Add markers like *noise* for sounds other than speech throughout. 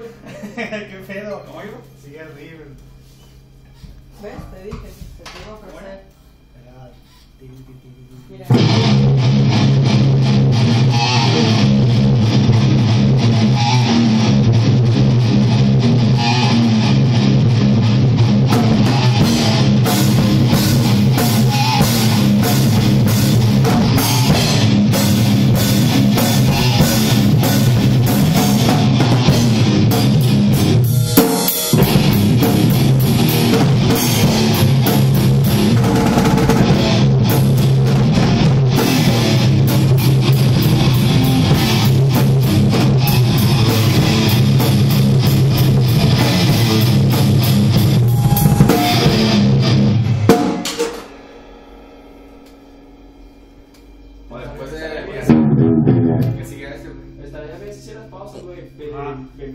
güey. *laughs* ¿Qué pedo? ¿Cómo iba? Sigue arriba. ¿Ves? Te dije, te te iba a ofrecer. Mira.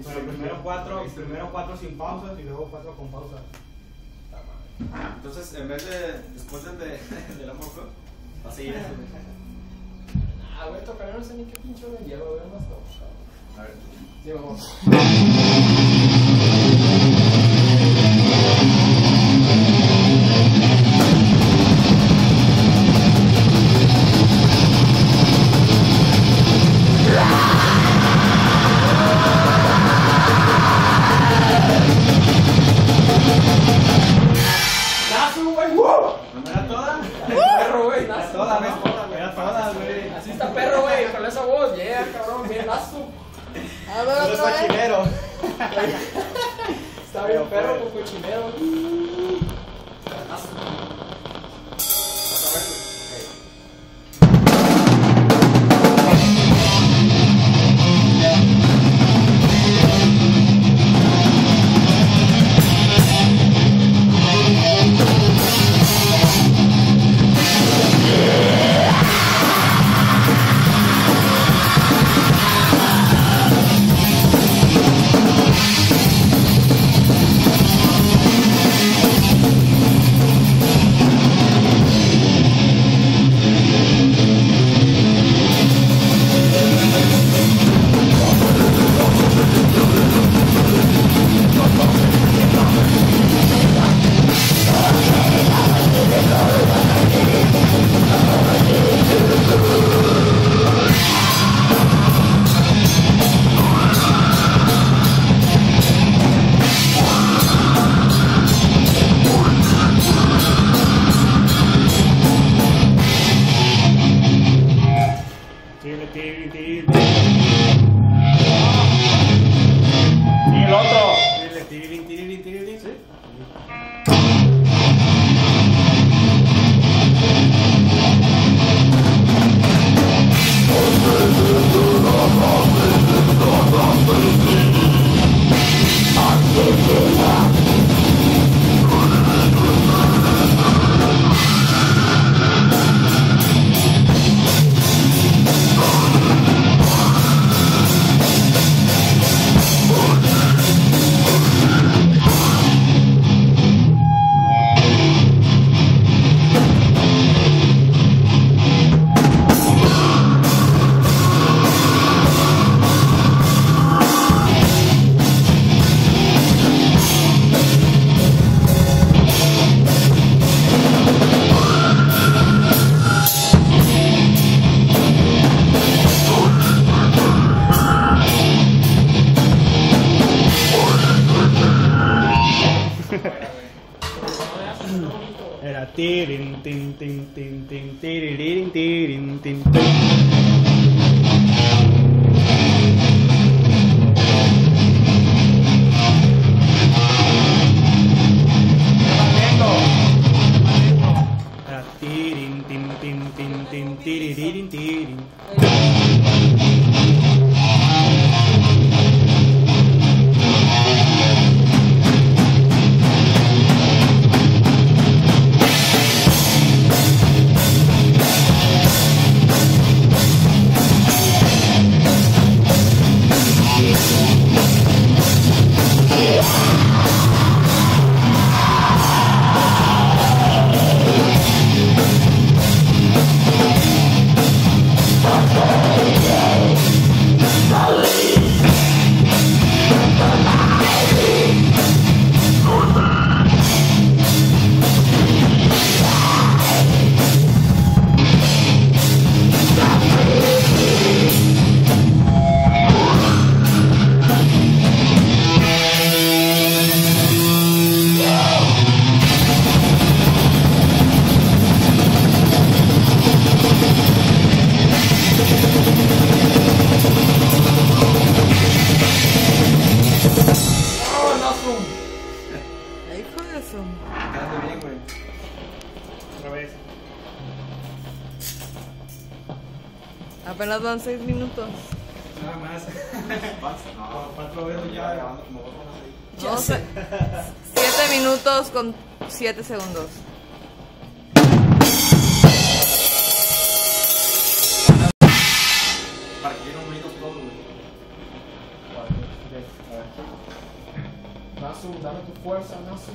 Pero primero cuatro, primero cuatro sin pausas y luego cuatro con pausas. Entonces, en vez de. Después del de, *laughs* del amor, ¿no? va a seguir este, güey. Ah, güey, tocar no sé ni qué pinche hora lleva, güey, más. A ver. Sí, vamos. *laughs* güey, con esa voz. Yeah, cabrón, bien Nazu. A ver, otra vez. cochinero. *laughs* Está bien perro con cochinero. Tiri, Era tirin, tin, tin, tin, tin, tiririn, tirin, tin, tin. Zoom. Quédate bien, güey. Otra vez. Apenas van 6 minutos. Nada más. *laughs* No, Cuatro veces ya ya. grabando como dos horas ahí. No sé. 7 *laughs* minutos con 7 segundos. Para que lleguen bonitos todos, Nasıl, damit bevor es am Nasıl.